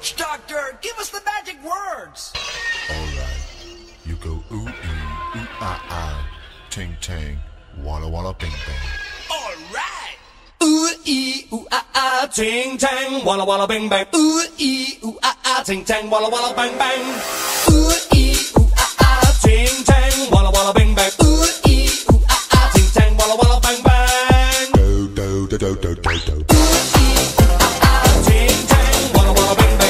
Witch doctor, give us the magic words. Alright. You go ooh ee, ooh ah ah, ting tang, walla walla bing bang. All right. Ooh ee ooh ah ah, ting tang, walla walla bing bang. Ooh ee ooh ah ah, ting tang, walla walla bang bang. Ooh ee ooh ah ah, ting tang, walla walla bing bang. Ooh ee ooh ah ah, ting tang, walla walla bang bang. Do do do do do do do. Ting tang, walla walla bang bang.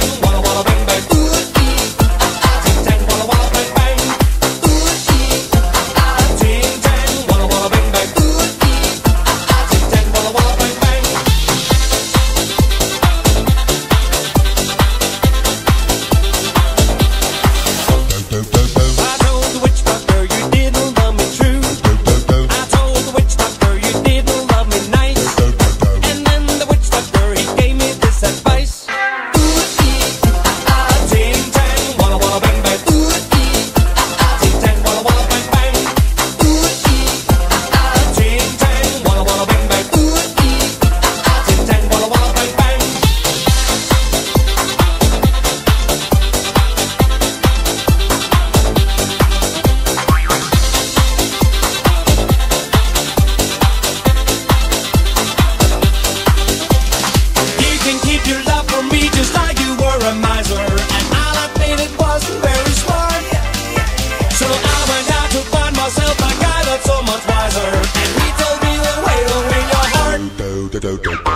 Don't, don't.